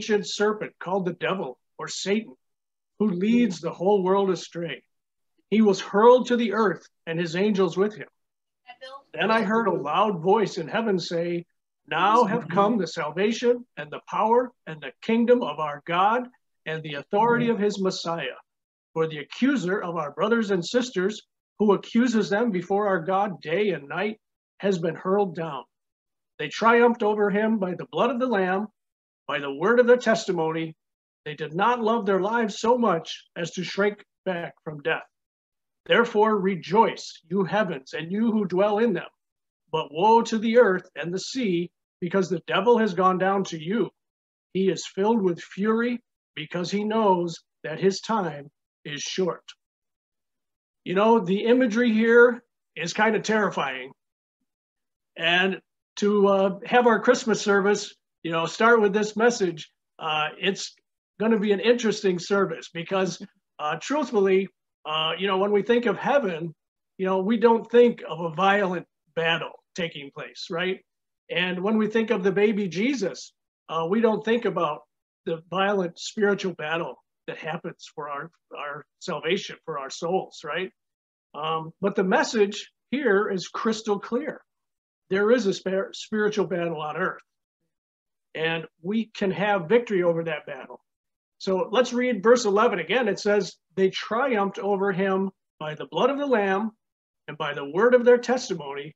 ancient serpent called the devil or Satan, who leads the whole world astray. He was hurled to the earth and his angels with him. Then I heard a loud voice in heaven say, Now have come the salvation and the power and the kingdom of our God and the authority of his Messiah. For the accuser of our brothers and sisters, who accuses them before our God day and night, has been hurled down. They triumphed over him by the blood of the Lamb, by the word of their testimony. They did not love their lives so much as to shrink back from death. Therefore rejoice, you heavens, and you who dwell in them. But woe to the earth and the sea, because the devil has gone down to you. He is filled with fury because he knows that his time is short. You know, the imagery here is kind of terrifying. And to uh, have our Christmas service, you know, start with this message, uh, it's going to be an interesting service because, uh, truthfully, uh, you know, when we think of heaven, you know, we don't think of a violent battle taking place, right? And when we think of the baby Jesus, uh, we don't think about the violent spiritual battle that happens for our, our salvation, for our souls, right? Um, but the message here is crystal clear. There is a spir- spiritual battle on earth, and we can have victory over that battle. So let's read verse 11 again. It says, They triumphed over him by the blood of the Lamb and by the word of their testimony.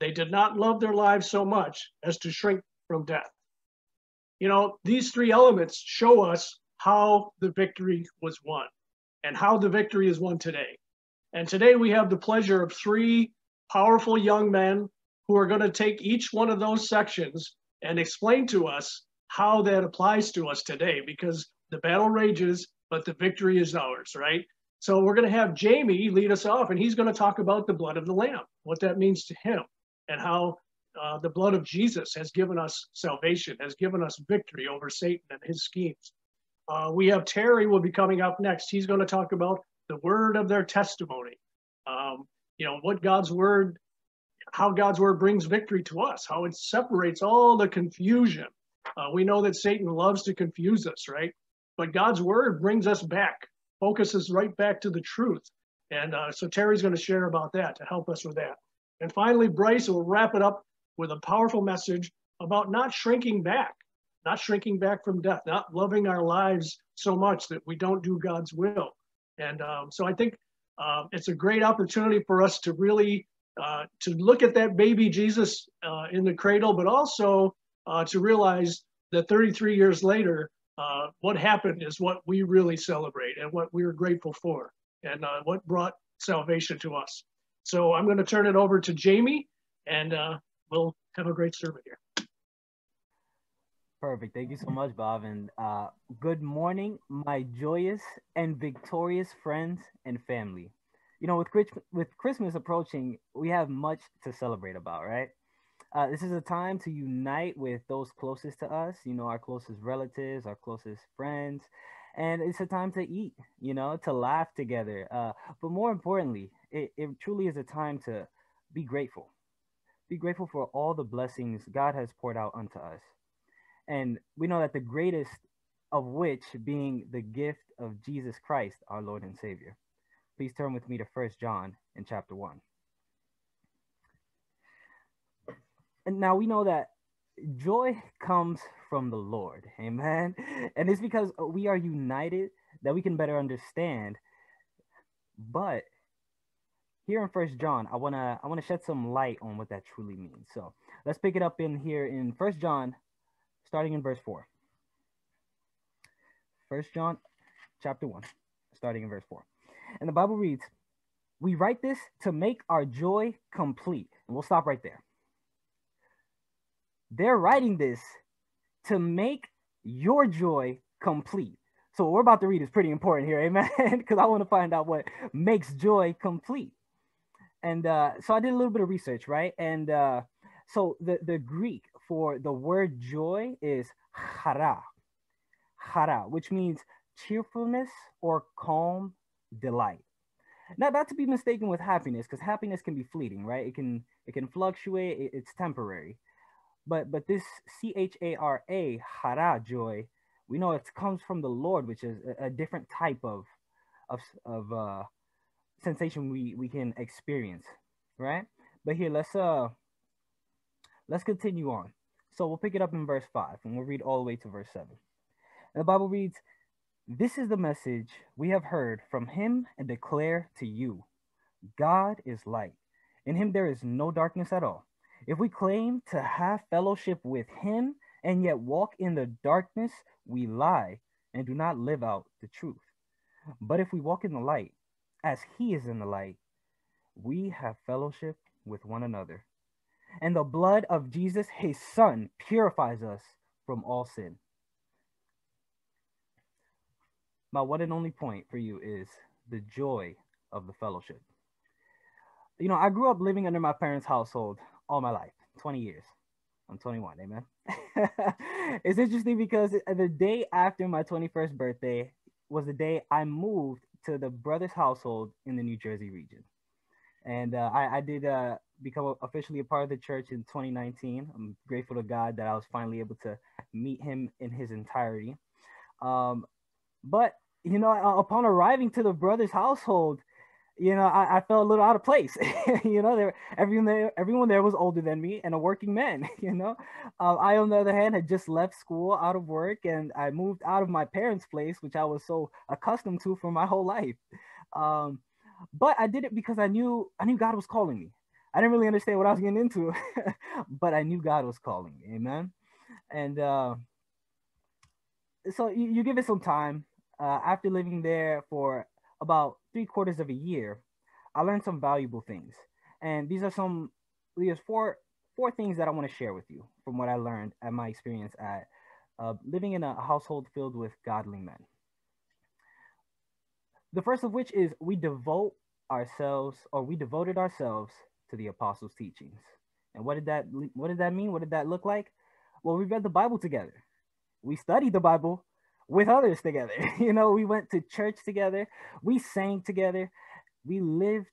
They did not love their lives so much as to shrink from death. You know, these three elements show us how the victory was won and how the victory is won today. And today we have the pleasure of three powerful young men who are going to take each one of those sections and explain to us how that applies to us today because the battle rages, but the victory is ours, right? So we're going to have Jamie lead us off, and he's going to talk about the blood of the Lamb, what that means to him, and how uh, the blood of Jesus has given us salvation, has given us victory over Satan and his schemes. Uh, we have Terry will be coming up next. He's going to talk about the word of their testimony. Um, you know, what God's word, how God's word brings victory to us, how it separates all the confusion. Uh, we know that Satan loves to confuse us, right? But God's word brings us back, focuses right back to the truth. And uh, so Terry's going to share about that to help us with that. And finally, Bryce will wrap it up with a powerful message about not shrinking back, not shrinking back from death, not loving our lives so much that we don't do God's will. And um, so I think uh, it's a great opportunity for us to really uh, to look at that baby Jesus uh, in the cradle, but also uh, to realize that 33 years later, uh, what happened is what we really celebrate and what we are grateful for and uh, what brought salvation to us. So I'm going to turn it over to Jamie and we'll have a great sermon here. Perfect. Thank you so much, Bob. And good morning, my joyous and victorious friends and family. You know, with, with Christmas approaching, we have much to celebrate about, right? Uh, this is a time to unite with those closest to us, you know, our closest relatives, our closest friends. And it's a time to eat, you know, to laugh together. Uh, but more importantly, it, it truly is a time to be grateful. Be grateful for all the blessings God has poured out unto us. And we know that the greatest of which being the gift of Jesus Christ, our Lord and Savior. Please turn with me to First John in chapter 1. And now we know that joy comes from the Lord. Amen. And it's because we are united that we can better understand. But here in First John, I wanna I wanna shed some light on what that truly means. So let's pick it up in here in First John, starting in verse four. First John, chapter one, starting in verse four, and the Bible reads, "We write this to make our joy complete." And we'll stop right there. They're writing this to make your joy complete. So what we're about to read is pretty important here, amen? Because I want to find out what makes joy complete. And uh, so I did a little bit of research, right? And uh, so the, the Greek for the word joy is chara, chara, which means cheerfulness or calm delight. Now, not to be mistaken with happiness, because happiness can be fleeting, right? It can it can fluctuate. It, it's temporary. But but this C H A R A hara joy We know it comes from the Lord, which is a, a different type of of of uh, sensation we we can experience, right? But here, let's uh let's continue on. So we'll pick it up in verse five, and we'll read all the way to verse seven. And the Bible reads, "This is the message we have heard from Him and declare to you: God is light. In Him there is no darkness at all. If we claim to have fellowship with Him and yet walk in the darkness, we lie and do not live out the truth. But if we walk in the light, as he is in the light, we have fellowship with one another. And the blood of Jesus, his son, purifies us from all sin. My one and only point for you is the joy of the fellowship. You know, I grew up living under my parents' household all my life 20 years. I'm 21, amen. it's interesting because the day after my 21st birthday was the day I moved to the brothers' household in the New Jersey region. And uh, I, I, did uh, become officially a part of the church in 2019. I'm grateful to God that I was finally able to meet him in his entirety. Um, but, you know, upon arriving to the brothers' household, you know, I, I felt a little out of place. you know, there everyone there, everyone there was older than me and a working man. You know, uh, I on the other hand had just left school, out of work, and I moved out of my parents' place, which I was so accustomed to for my whole life. Um, but I did it because I knew I knew God was calling me. I didn't really understand what I was getting into, but I knew God was calling me. Amen. And uh, so you, you give it some time. Uh, after living there for about three quarters of a year, I learned some valuable things. And these are some, these four, four things that I want to share with you from what I learned at my experience at uh, living in a household filled with godly men. The first of which is we devote ourselves, or we devoted ourselves to the apostles' teachings. And what did that what did that mean? What did that look like? Well, we read the Bible together. We studied the Bible with others together. you know, we went to church together, we sang together, we lived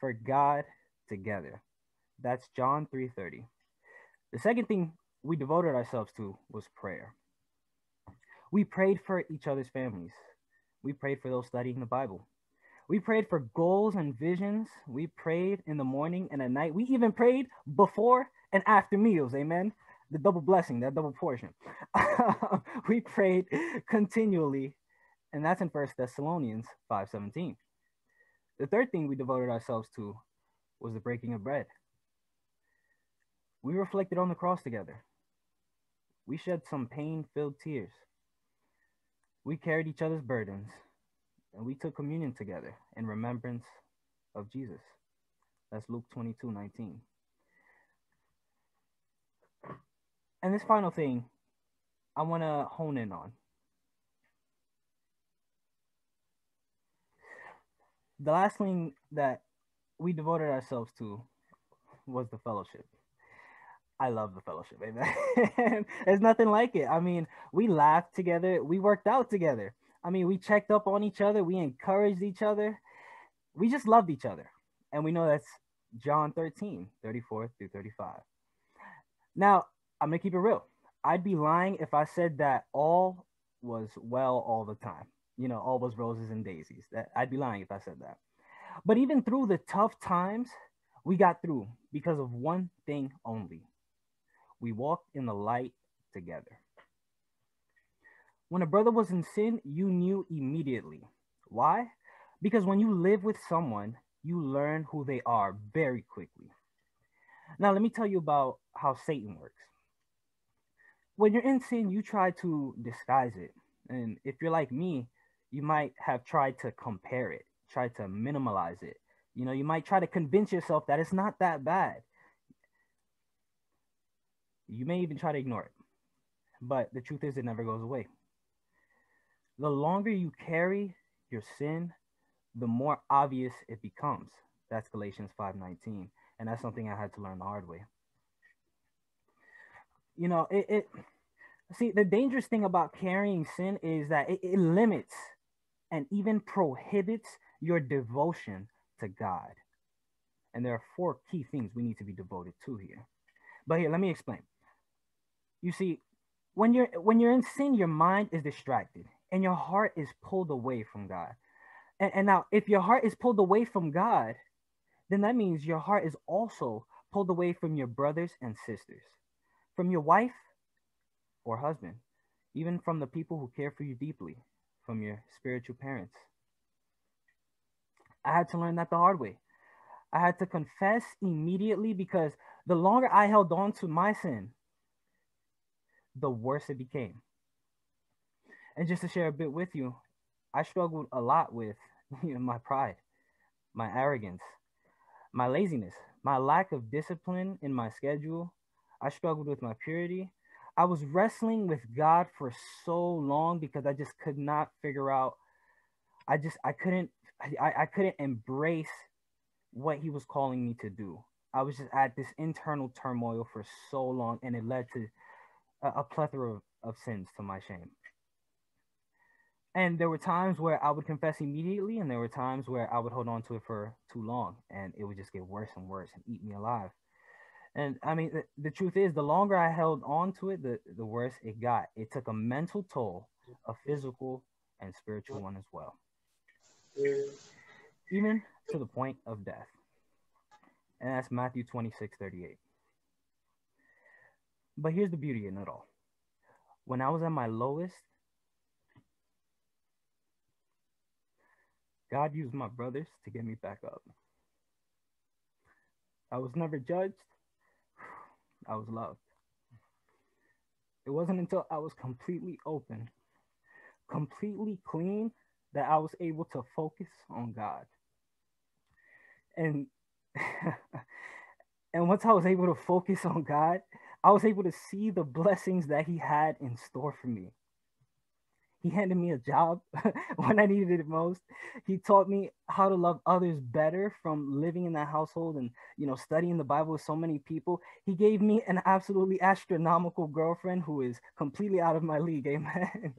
for God together. That's John 3:30. The second thing we devoted ourselves to was prayer. We prayed for each other's families. We prayed for those studying the Bible. We prayed for goals and visions. We prayed in the morning and at night. We even prayed before and after meals. Amen the double blessing, that double portion. we prayed continually, and that's in First Thessalonians 5:17. The third thing we devoted ourselves to was the breaking of bread. We reflected on the cross together. We shed some pain-filled tears. We carried each other's burdens, and we took communion together in remembrance of Jesus. That's Luke 22, 19. And this final thing I want to hone in on. The last thing that we devoted ourselves to was the fellowship. I love the fellowship, amen. There's nothing like it. I mean, we laughed together, we worked out together. I mean, we checked up on each other, we encouraged each other. We just loved each other. And we know that's John 13, 34 through 35. Now, I'm gonna keep it real. I'd be lying if I said that all was well all the time. You know, all was roses and daisies. That I'd be lying if I said that. But even through the tough times, we got through because of one thing only. We walked in the light together. When a brother was in sin, you knew immediately. Why? Because when you live with someone, you learn who they are very quickly. Now, let me tell you about how Satan works when you're in sin, you try to disguise it. And if you're like me, you might have tried to compare it, try to minimize it. You know, you might try to convince yourself that it's not that bad. You may even try to ignore it. But the truth is, it never goes away. The longer you carry your sin, the more obvious it becomes. That's Galatians 5:19, and that's something I had to learn the hard way you know, it, it see the dangerous thing about carrying sin is that it, it limits and even prohibits your devotion to God. And there are four key things we need to be devoted to here. But here, let me explain. You see, when you're when you're in sin, your mind is distracted and your heart is pulled away from God. And, and now, if your heart is pulled away from God, then that means your heart is also pulled away from your brothers and sisters, from your wife or husband, even from the people who care for you deeply, from your spiritual parents. I had to learn that the hard way. I had to confess immediately because the longer I held on to my sin, the worse it became. And just to share a bit with you, I struggled a lot with you know, my pride, my arrogance, my laziness, my lack of discipline in my schedule. I struggled with my purity. I was wrestling with God for so long because I just could not figure out. I just I couldn't I, I couldn't embrace what he was calling me to do. I was just at this internal turmoil for so long, and it led to a, a plethora of, of sins to my shame. And there were times where I would confess immediately, and there were times where I would hold on to it for too long, and it would just get worse and worse and eat me alive. And I mean, the, the truth is, the longer I held on to it, the, the worse it got. It took a mental toll, a physical and spiritual one as well. Even to the point of death. And that's Matthew 26 38. But here's the beauty in it all. When I was at my lowest, God used my brothers to get me back up. I was never judged. I was loved. It wasn't until I was completely open, completely clean, that I was able to focus on God. And and once I was able to focus on God, I was able to see the blessings that He had in store for me. He handed me a job when I needed it most. He taught me how to love others better from living in that household and you know studying the Bible with so many people. He gave me an absolutely astronomical girlfriend who is completely out of my league, amen.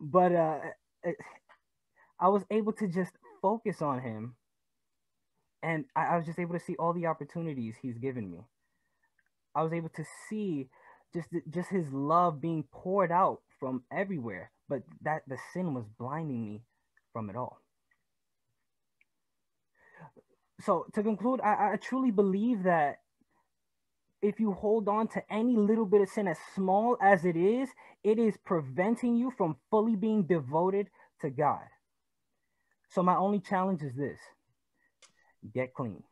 but uh, I was able to just focus on him, and I, I was just able to see all the opportunities he's given me. I was able to see just just his love being poured out from everywhere, but that the sin was blinding me from it all. So to conclude, I, I truly believe that if you hold on to any little bit of sin, as small as it is, it is preventing you from fully being devoted to God. So my only challenge is this get clean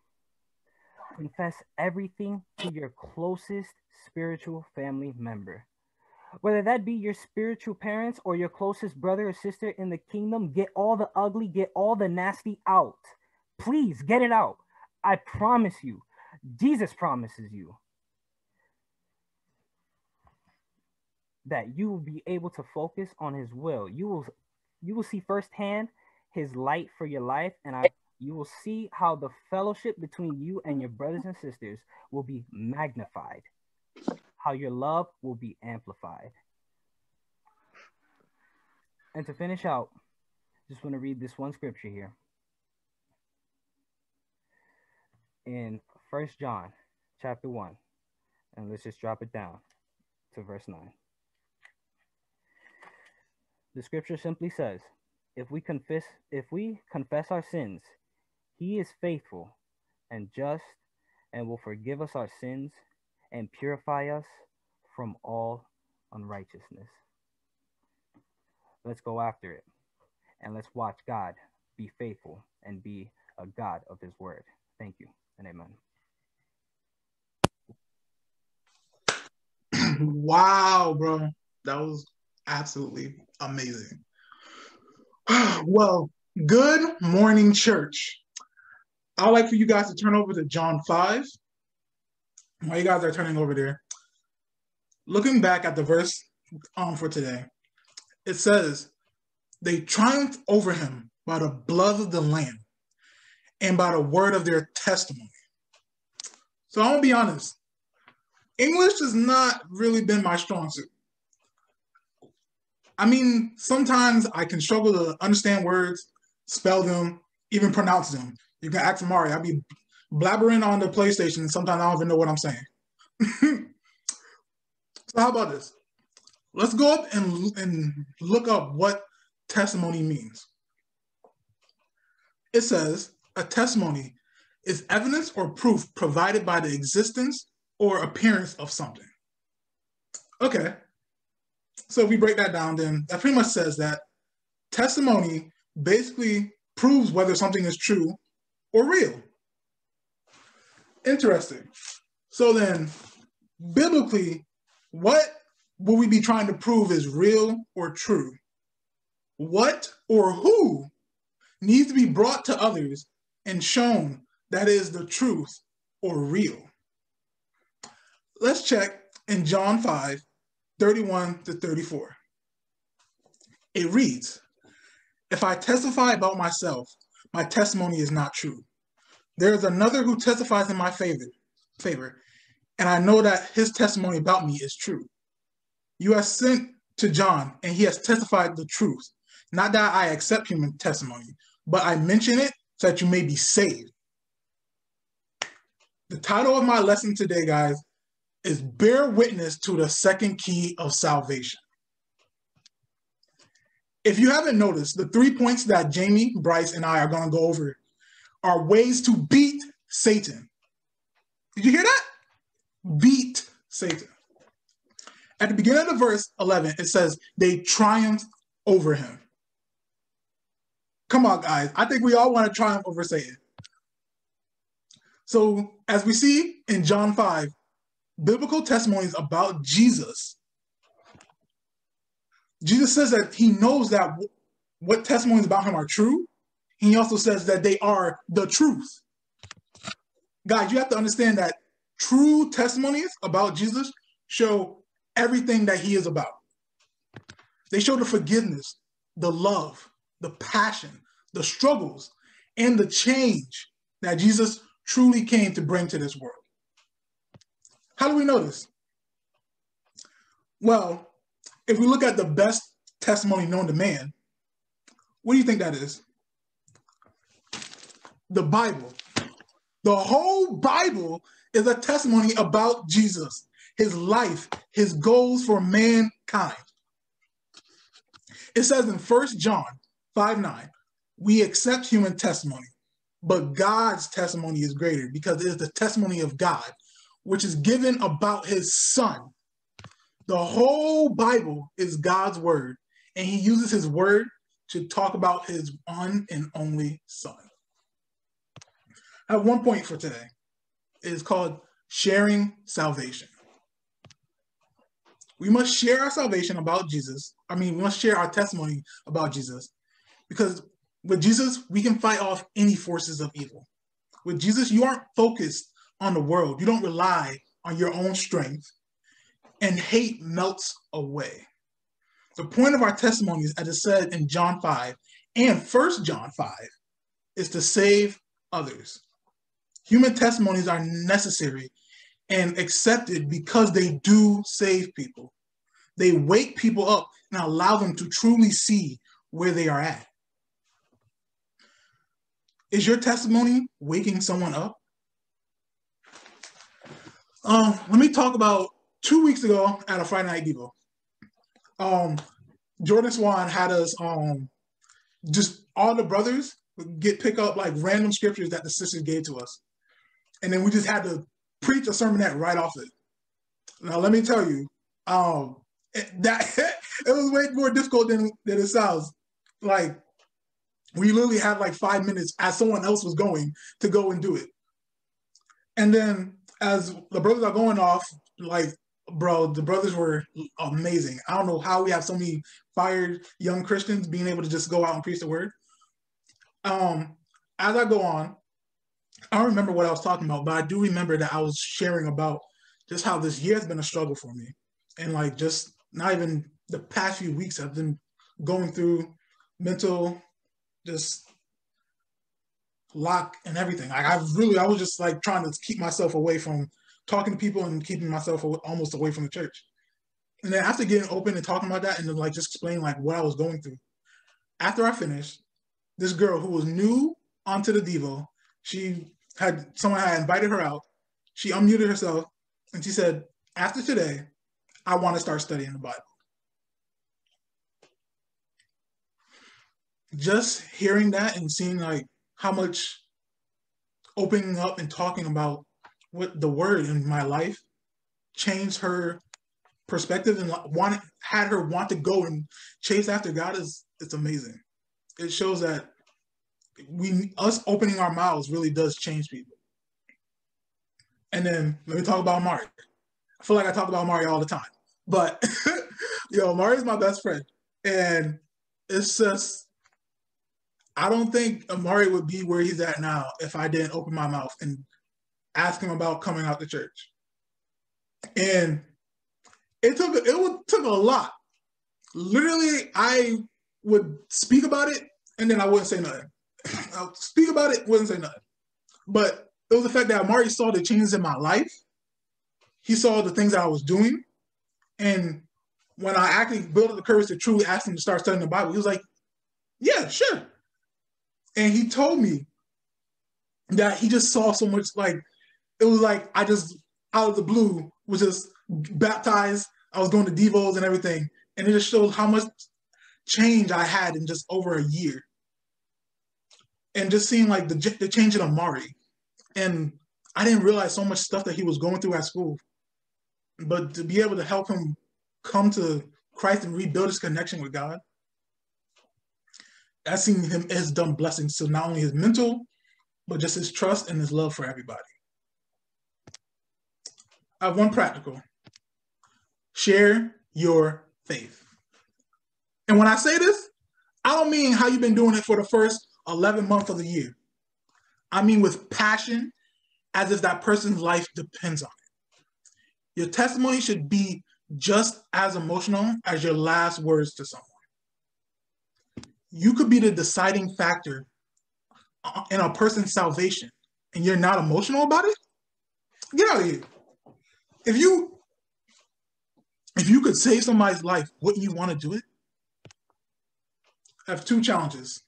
confess everything to your closest spiritual family member. Whether that be your spiritual parents or your closest brother or sister in the kingdom, get all the ugly, get all the nasty out. Please get it out. I promise you, Jesus promises you that you will be able to focus on his will. You will you will see firsthand his light for your life and I you will see how the fellowship between you and your brothers and sisters will be magnified, how your love will be amplified. And to finish out, just want to read this one scripture here. In First John chapter 1, and let's just drop it down to verse 9. The scripture simply says, if we confess if we confess our sins, he is faithful and just and will forgive us our sins and purify us from all unrighteousness. Let's go after it and let's watch God be faithful and be a God of his word. Thank you and amen. wow, bro. That was absolutely amazing. well, good morning, church. I'd like for you guys to turn over to John 5. While you guys are turning over there, looking back at the verse um, for today, it says, They triumphed over him by the blood of the Lamb and by the word of their testimony. So I'm gonna be honest, English has not really been my strong suit. I mean, sometimes I can struggle to understand words, spell them, even pronounce them. You can ask Mario. I'll be blabbering on the PlayStation. Sometimes I don't even know what I'm saying. so how about this? let's go up and, and look up what testimony means. It says a testimony is evidence or proof provided by the existence or appearance of something. Okay. So if we break that down, then that pretty much says that testimony basically proves whether something is true or real. Interesting. So then, biblically, what will we be trying to prove is real or true? What or who needs to be brought to others and shown that is the truth or real? Let's check in John 5 31 to 34. It reads, If I testify about myself, my testimony is not true. There is another who testifies in my favor, favor, and I know that his testimony about me is true. You have sent to John, and he has testified the truth. Not that I accept human testimony, but I mention it so that you may be saved. The title of my lesson today, guys, is Bear Witness to the Second Key of Salvation. If you haven't noticed, the three points that Jamie, Bryce, and I are going to go over are ways to beat Satan. Did you hear that? Beat Satan. At the beginning of the verse 11, it says, they triumphed over him. Come on, guys. I think we all want to triumph over Satan. So, as we see in John 5, biblical testimonies about Jesus, Jesus says that he knows that what testimonies about him are true. He also says that they are the truth. Guys, you have to understand that true testimonies about Jesus show everything that he is about. They show the forgiveness, the love, the passion, the struggles, and the change that Jesus truly came to bring to this world. How do we know this? Well, if we look at the best testimony known to man, what do you think that is? The Bible. The whole Bible is a testimony about Jesus, his life, his goals for mankind. It says in 1 John 5 9, we accept human testimony, but God's testimony is greater because it is the testimony of God, which is given about his son. The whole Bible is God's word, and he uses his word to talk about his one and only son. I have one point for today. It is called sharing salvation. We must share our salvation about Jesus. I mean, we must share our testimony about Jesus because with Jesus, we can fight off any forces of evil. With Jesus, you aren't focused on the world. You don't rely on your own strength, and hate melts away. The point of our testimonies, as it said in John 5 and First John 5, is to save others. Human testimonies are necessary and accepted because they do save people. They wake people up and allow them to truly see where they are at. Is your testimony waking someone up? Um, let me talk about two weeks ago at a Friday Night Devo. Um, Jordan Swann had us um just all the brothers get pick up like random scriptures that the sisters gave to us, and then we just had to preach a sermonette right off it. Now let me tell you, um, that it was way more difficult than than it sounds. Like we literally had like five minutes as someone else was going to go and do it, and then as the brothers are going off, like, bro, the brothers were amazing. I don't know how we have so many fired young Christians being able to just go out and preach the word. Um, as I go on, I don't remember what I was talking about, but I do remember that I was sharing about just how this year has been a struggle for me. And like just not even the past few weeks I've been going through mental just lock and everything. Like I really, I was just like trying to keep myself away from talking to people and keeping myself almost away from the church. And then after getting open and talking about that and then like just explaining like what I was going through, after I finished, this girl who was new onto the Devo, she had someone had invited her out. She unmuted herself and she said, After today, I want to start studying the Bible. Just hearing that and seeing like how much opening up and talking about what the word in my life changed her perspective and wanted had her want to go and chase after God is it's amazing. It shows that we us opening our mouths really does change people. And then let me talk about Mari. I feel like I talk about Mari all the time, but yo, Mari's my best friend, and it's just I don't think Amari would be where he's at now if I didn't open my mouth and ask him about coming out to church. And it took it took a lot. Literally, I would speak about it and then I wouldn't say nothing. I would speak about it, wouldn't say nothing. But it was the fact that Amari saw the changes in my life. He saw the things I was doing. And when I actually built the courage to truly ask him to start studying the Bible, he was like, Yeah, sure. And he told me that he just saw so much like it was like I just out of the blue was just baptized. I was going to Devos and everything. And it just shows how much change I had in just over a year. And just seeing like the, the change in Amari. And I didn't realize so much stuff that he was going through at school. But to be able to help him come to Christ and rebuild his connection with God, I've seen him has done blessings to not only his mental, but just his trust and his love for everybody. I have one practical. Share your faith. And when I say this, I don't mean how you've been doing it for the first 11 months of the year. I mean with passion, as if that person's life depends on it. Your testimony should be just as emotional as your last words to someone. You could be the deciding factor in a person's salvation and you're not emotional about it? Get out of here. If you if you could save somebody's life wouldn't you want to do it? I have two challenges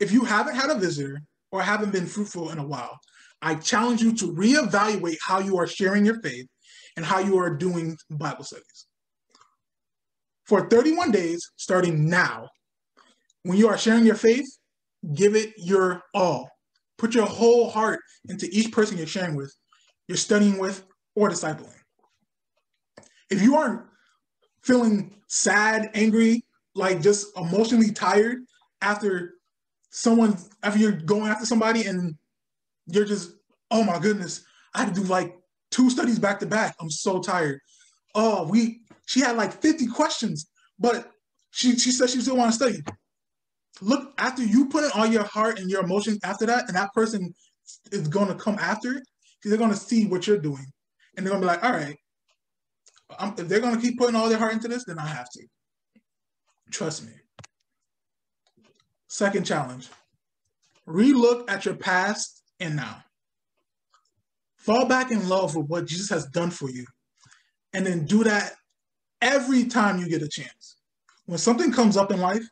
if you haven't had a visitor or haven't been fruitful in a while i challenge you to reevaluate how you are sharing your faith and how you are doing bible studies for 31 days starting now when you are sharing your faith, give it your all. Put your whole heart into each person you're sharing with, you're studying with, or discipling. If you aren't feeling sad, angry, like just emotionally tired after someone, after you're going after somebody and you're just, oh my goodness, I had to do like two studies back to back. I'm so tired. Oh, we, she had like 50 questions, but she, she said she still want to study look after you put in all your heart and your emotions after that, and that person is going to come after it because they're going to see what you're doing, and they're going to be like, all right, I'm, if they're going to keep putting all their heart into this, then I have to. Trust me. Second challenge: relook at your past and now. Fall back in love with what Jesus has done for you, and then do that every time you get a chance. When something comes up in life,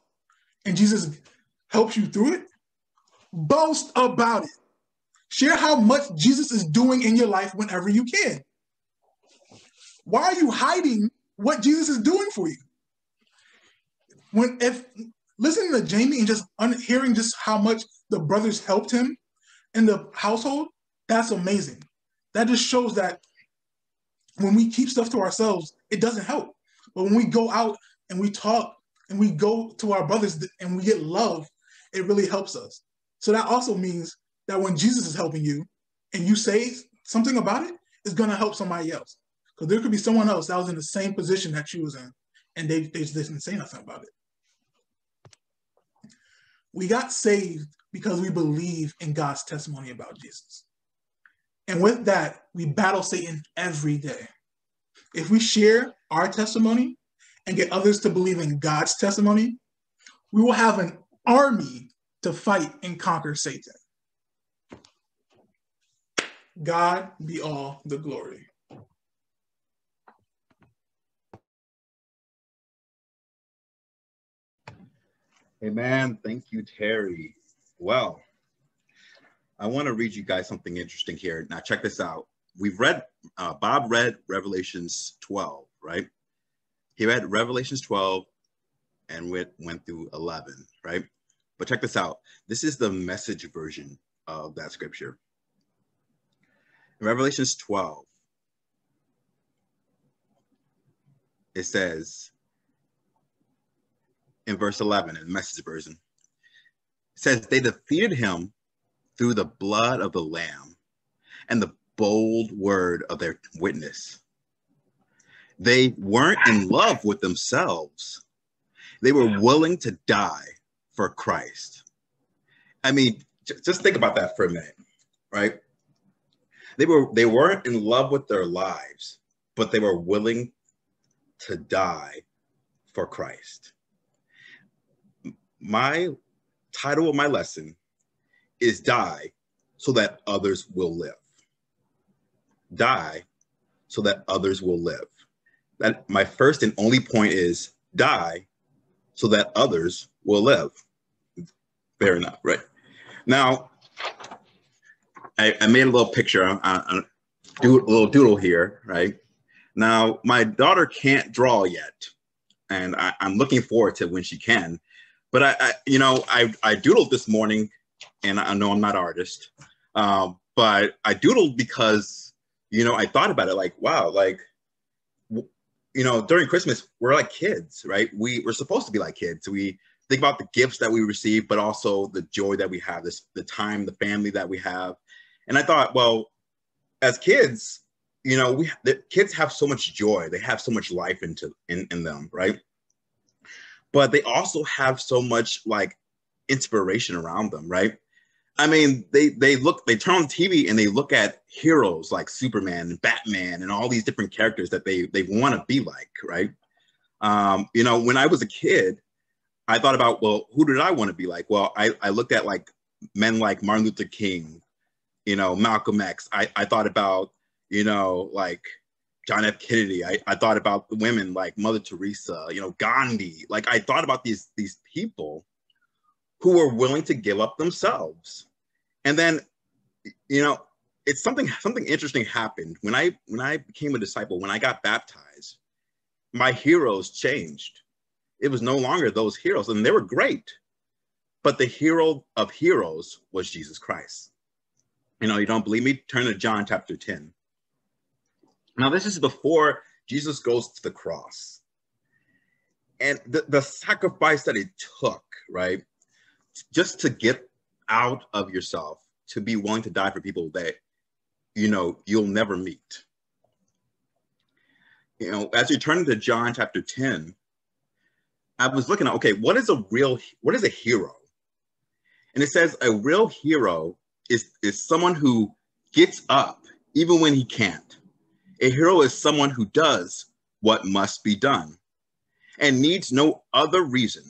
and Jesus helps you through it, boast about it. Share how much Jesus is doing in your life whenever you can. Why are you hiding what Jesus is doing for you? When if listening to Jamie and just un- hearing just how much the brothers helped him in the household, that's amazing. That just shows that when we keep stuff to ourselves, it doesn't help. But when we go out and we talk and we go to our brothers and we get love, it really helps us. So that also means that when Jesus is helping you and you say something about it, it's going to help somebody else. Because there could be someone else that was in the same position that you was in and they, they just didn't say nothing about it. We got saved because we believe in God's testimony about Jesus. And with that, we battle Satan every day. If we share our testimony, and get others to believe in God's testimony, we will have an army to fight and conquer Satan. God be all the glory. Amen. Thank you, Terry. Well, I want to read you guys something interesting here. Now, check this out. We've read, uh, Bob read Revelations 12, right? He read Revelations 12, and went, went through 11, right? But check this out. This is the message version of that scripture. In Revelations 12, it says in verse 11 in the message version, it says, They defeated him through the blood of the Lamb and the bold word of their witness. They weren't in love with themselves. They were willing to die for Christ. I mean, just think about that for a minute, right? They were they weren't in love with their lives, but they were willing to die for Christ. My title of my lesson is die so that others will live. Die so that others will live. That my first and only point is die so that others will live. Fair enough, right? Now, I, I made a little picture, a, little doodle here, right? Now, my daughter can't draw yet, and I, am looking forward to when she can. But I, I, you know, I, I doodled this morning, and I know I'm not an artist, um, but I doodled because, you know, I thought about it like, wow, like, you know, during Christmas, we're like kids, right? We we're supposed to be like kids. We think about the gifts that we receive, but also the joy that we have, this the time, the family that we have. And I thought, well, as kids, you know, we the kids have so much joy. They have so much life into in, in them, right? But they also have so much like inspiration around them, right? I mean, they they look, they turn on TV and they look at heroes like Superman and Batman and all these different characters that they they want to be like, right? Um, you know, when I was a kid, I thought about, well, who did I want to be like? Well, I, I looked at like men like Martin Luther King, you know, Malcolm X. I, I thought about, you know, like John F. Kennedy. I, I thought about the women like Mother Teresa, you know, Gandhi. Like I thought about these these people who were willing to give up themselves. And then, you know, it's something something interesting happened when I when I became a disciple, when I got baptized, my heroes changed it was no longer those heroes, and they were great. But the hero of heroes was Jesus Christ. You know, you don't believe me? Turn to John chapter 10. Now, this is before Jesus goes to the cross. And the, the sacrifice that it took, right? Just to get out of yourself, to be willing to die for people that, you know, you'll never meet. You know, as you turn to John chapter 10, I was looking at, okay, what is a real, what is a hero? And it says a real hero is, is someone who gets up even when he can't. A hero is someone who does what must be done and needs no other reason.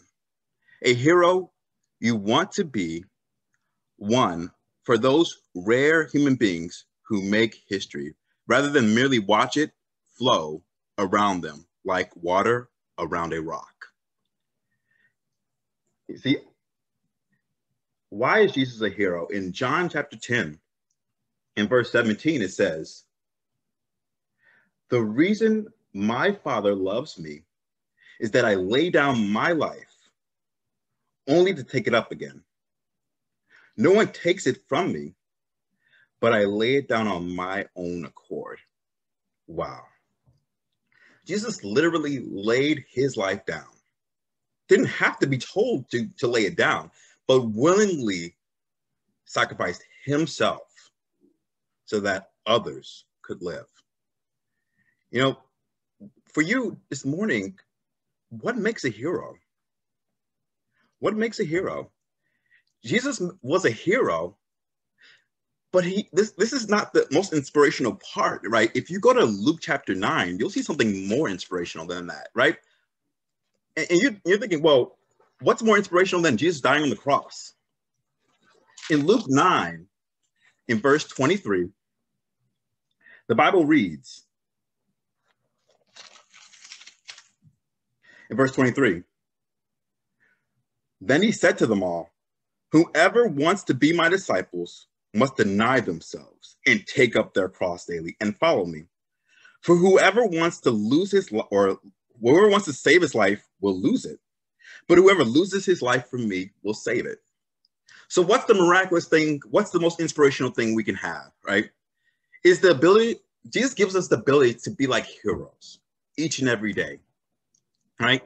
A hero you want to be one for those rare human beings who make history rather than merely watch it flow around them like water around a rock. You see, why is Jesus a hero? In John chapter 10, in verse 17, it says, The reason my Father loves me is that I lay down my life only to take it up again. No one takes it from me, but I lay it down on my own accord. Wow. Jesus literally laid his life down didn't have to be told to, to lay it down, but willingly sacrificed himself so that others could live. You know, for you this morning, what makes a hero? What makes a hero? Jesus was a hero, but he this this is not the most inspirational part, right? If you go to Luke chapter 9, you'll see something more inspirational than that, right? and, you, you're thinking, well, what's more inspirational than Jesus dying on the cross? In Luke 9, in verse 23, the Bible reads, in verse 23, then he said to them all, Whoever wants to be my disciples must deny themselves and take up their cross daily and follow me. For whoever wants to lose his or Whoever wants to save his life will lose it. but whoever loses his life for me will save it. So, what's the miraculous thing? What's the most inspirational thing we can have, right? Is the ability, Jesus gives us the ability to be like heroes each and every day, right?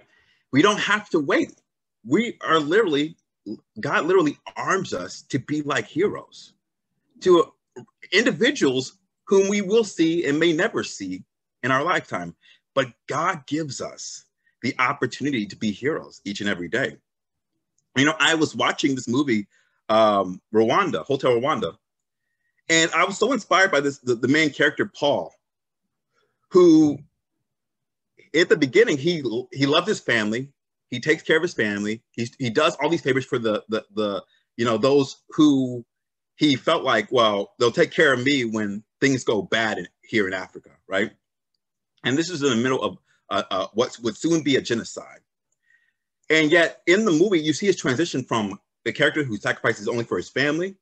We don't have to wait. We are literally, God literally arms us to be like heroes, to individuals whom we will see and may never see in our lifetime. But God gives us the opportunity to be heroes each and every day. You know, I was watching this movie, um, Rwanda, Hotel Rwanda, and I was so inspired by this, the, the main character, Paul, who at the beginning, he he loved his family. He takes care of his family. He, he does all these favors for the, the, the, you know, those who he felt like, well, they'll take care of me when things go bad in, here in Africa, right? And this is in the middle of uh, uh, what would soon be a genocide. And yet, in the movie, you see his transition from the character who sacrifices only for his family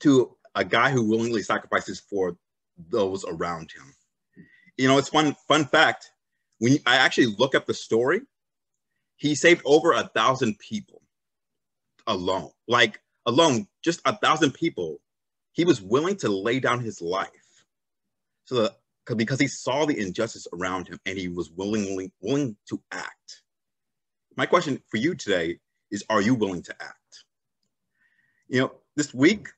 to a guy who willingly sacrifices for those around him. You know, it's fun. Fun fact: when I actually look up the story, he saved over a thousand people alone. Like alone, just a thousand people. He was willing to lay down his life so that because he saw the injustice around him and he was willing, willing, willing to act. My question for you today is Are you willing to act? You know, this week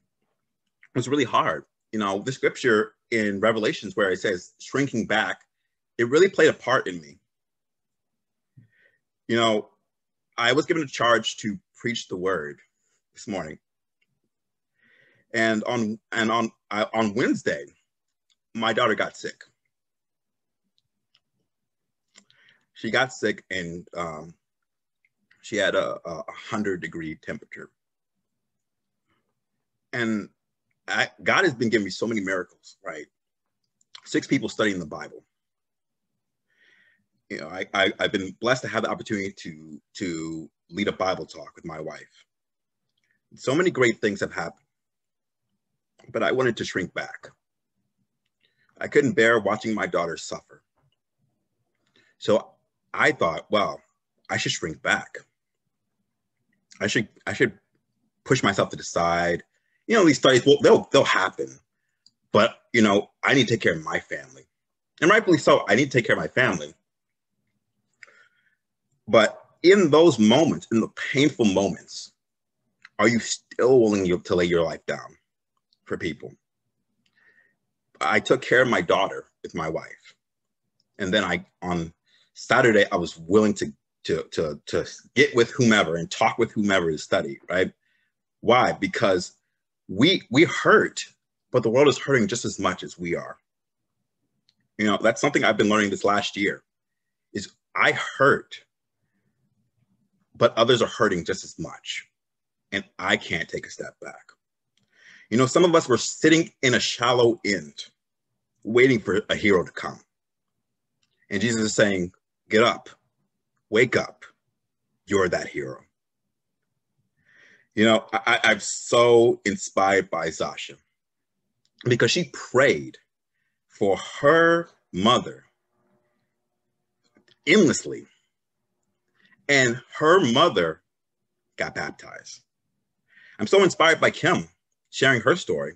was really hard. You know, the scripture in Revelations where it says shrinking back, it really played a part in me. You know, I was given a charge to preach the word this morning. And on and on on Wednesday, my daughter got sick. She got sick and um, she had a, a hundred degree temperature. And I, God has been giving me so many miracles, right? Six people studying the Bible. You know, I, I, I've been blessed to have the opportunity to, to lead a Bible talk with my wife. So many great things have happened, but I wanted to shrink back. I couldn't bear watching my daughter suffer. So I thought, well, I should shrink back. I should I should push myself to the side. You know, these studies well, they'll they'll happen. But you know, I need to take care of my family. And rightfully so, I need to take care of my family. But in those moments, in the painful moments, are you still willing to lay your life down for people? I took care of my daughter with my wife. And then I on Saturday I was willing to to to to get with whomever and talk with whomever to study, right? Why? Because we we hurt, but the world is hurting just as much as we are. You know, that's something I've been learning this last year is I hurt, but others are hurting just as much. And I can't take a step back. You know, some of us were sitting in a shallow end, waiting for a hero to come. And Jesus is saying, Get up, wake up. You're that hero. You know, I, I'm so inspired by Sasha because she prayed for her mother endlessly. And her mother got baptized. I'm so inspired by Kim sharing her story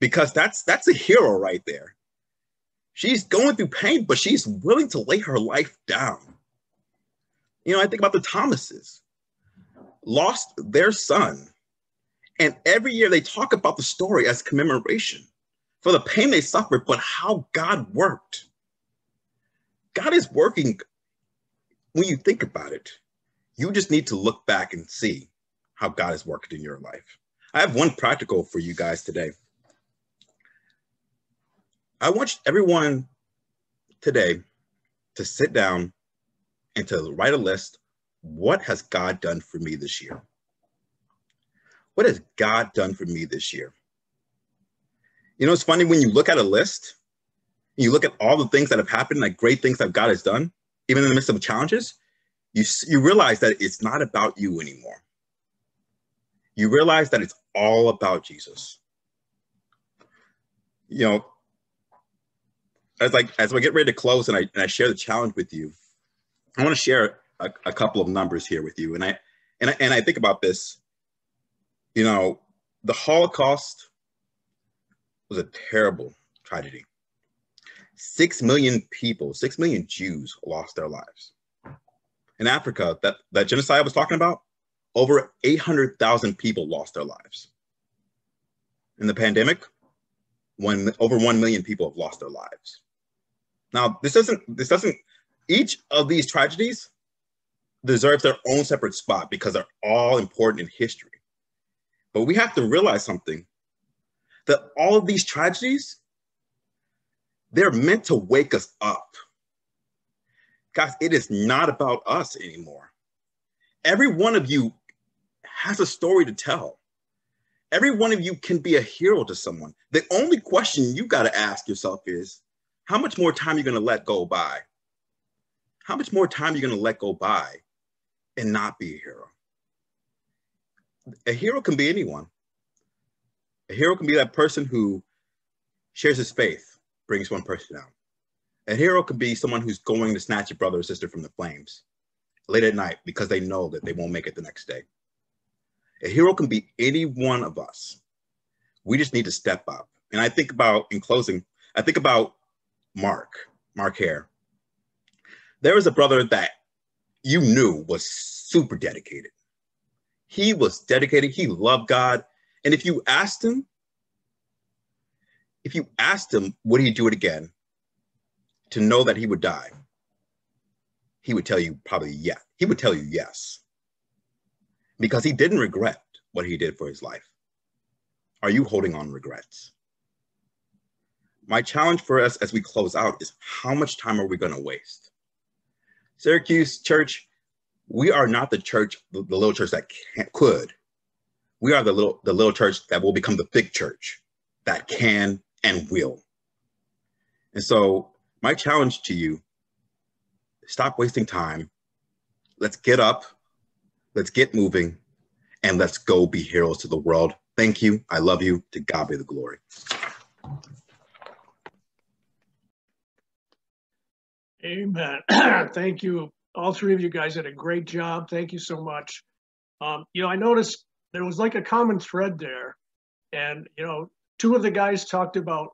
because that's that's a hero right there. She's going through pain, but she's willing to lay her life down. You know, I think about the Thomases, lost their son. And every year they talk about the story as commemoration for the pain they suffered, but how God worked. God is working when you think about it. You just need to look back and see how God has worked in your life. I have one practical for you guys today. I want everyone today to sit down and to write a list. What has God done for me this year? What has God done for me this year? You know, it's funny when you look at a list, you look at all the things that have happened, like great things that God has done, even in the midst of challenges, you, you realize that it's not about you anymore. You realize that it's all about Jesus. You know, as like as we get ready to close and I, and I share the challenge with you, I want to share a, a couple of numbers here with you, and I and I, and I think about this. You know, the Holocaust was a terrible tragedy. Six million people, six million Jews lost their lives. In Africa, that, that genocide I was talking about, over 800,000 people lost their lives. In the pandemic, when over 1 million people have lost their lives. Now, this doesn't, this doesn't, each of these tragedies deserves their own separate spot because they're all important in history. But we have to realize something that all of these tragedies, they're meant to wake us up. Guys, it is not about us anymore. Every one of you has a story to tell. Every one of you can be a hero to someone. The only question you got to ask yourself is how much more time are you going to let go by? How much more time are you going to let go by and not be a hero? A hero can be anyone. A hero can be that person who shares his faith, brings one person out. A hero could be someone who's going to snatch a brother or sister from the flames late at night because they know that they won't make it the next day. A hero can be any one of us. We just need to step up. And I think about, in closing, I think about Mark, Mark Hare. There was a brother that you knew was super dedicated. He was dedicated, he loved God. And if you asked him, if you asked him, would he do it again? To know that he would die, he would tell you probably yeah. He would tell you yes. Because he didn't regret what he did for his life. Are you holding on regrets? My challenge for us as we close out is how much time are we going to waste? Syracuse Church, we are not the church, the, little church that can, could. We are the little, the little church that will become the big church that can and will. And so my challenge to you, stop wasting time. Let's get up, let's get moving, and let's go be heroes to the world. Thank you. I love you. To God be the glory. Amen. Thank you. All three of you guys did a great job. Thank you so much. Um, you know, I noticed there was like a common thread there. And, you know, two of the guys talked about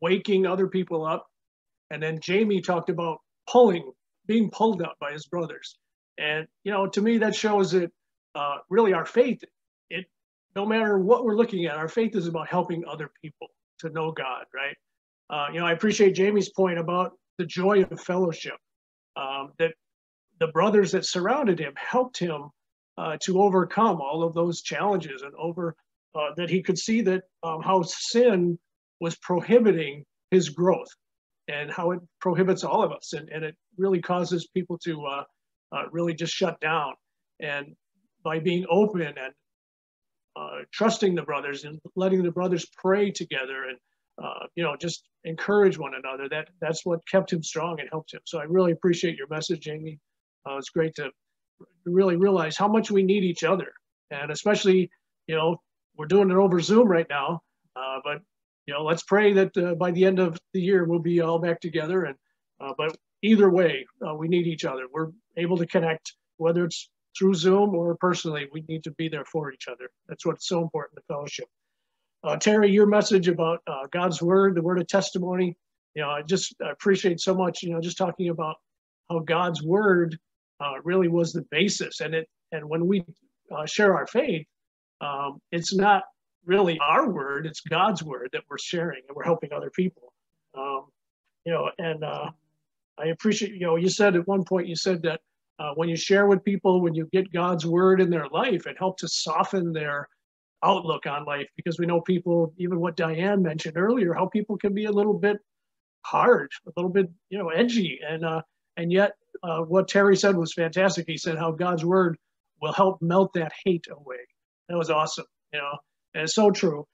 waking other people up. And then Jamie talked about pulling, being pulled up by his brothers. And, you know, to me, that shows that uh, really our faith, it, no matter what we're looking at, our faith is about helping other people to know God, right? Uh, you know, I appreciate Jamie's point about the joy of fellowship, um, that the brothers that surrounded him helped him uh, to overcome all of those challenges and over uh, that he could see that um, how sin was prohibiting his growth and how it prohibits all of us. And, and it really causes people to uh, uh really just shut down. And by being open and uh, trusting the brothers and letting the brothers pray together and uh, you know just encourage one another that that's what kept him strong and helped him. So i really appreciate your message jamie. Uh, it's great to really realize how much we need each other. And especially you know we're doing it over zoom right now uh, but you know let's pray that uh, by the end of the year we'll be all back together and uh, but either way we need each other we're able to connect whether it's through Zoom or personally, we need to be there for each other. That's what's so important the fellowship. Uh, Terry, your message about uh, God's word, the word of testimony, you know, I just I appreciate so much, you know, just talking about how God's word uh, really was the basis. And it, and when we uh, share our faith, um, it's not really our word, it's God's word that we're sharing and we're helping other people. Um, you know, and uh, I appreciate, you know, you said at one point, you said that uh, when you share with people, when you get God's word in their life, it helps to soften their outlook on life because we know people, even what Diane mentioned earlier, how people can be a little bit hard, a little bit, you know, edgy. And, uh, and yet uh, what Terry said was fantastic. He said how God's word will help melt that hate away. That was awesome, you know, and it's so true.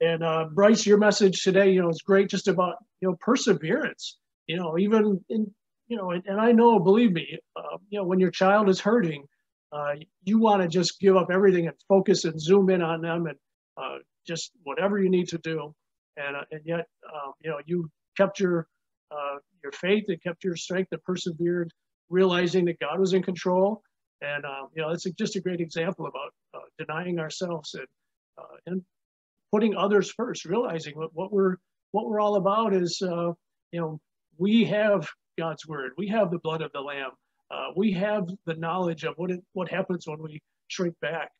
And uh, Bryce, your message today, you know, is great just about, you know, perseverance, you know, even in you know, and, and I know, believe me, uh, you know, when your child is hurting, uh, you want to just give up everything and focus and zoom in on them and uh, just whatever you need to do. And, uh, and yet, um, you know, you kept your uh, your faith and kept your strength and persevered realizing that God was in control. And, um, you know, it's just a great example about denying ourselves and, uh, and putting others first, realizing what, what we're, what we're all about is, uh, you know, we have God's word. We have the blood of the lamb. Uh, we have the knowledge of what it, what happens when we shrink back.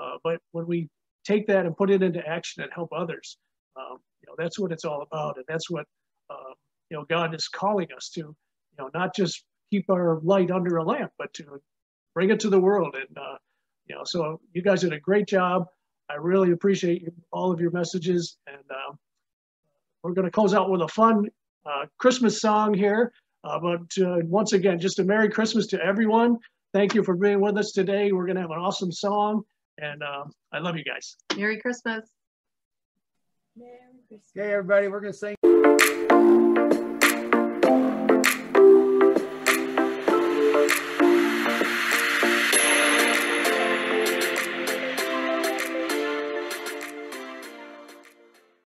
Uh, but when we take that and put it into action and help others, um, you know, that's what it's all about. And that's what, uh, you know, God is calling us to, you know, not just keep our light under a lamp, but to bring it to the world. And, uh, you know, so you guys did a great job. I really appreciate you, all of your messages. And um, we're going to close out with a fun uh, Christmas song here. Uh, but uh, once again, just a Merry Christmas to everyone. Thank you for being with us today. We're going to have an awesome song. And um, I love you guys. Merry Christmas. Merry Christmas. Hey, everybody, we're going to sing.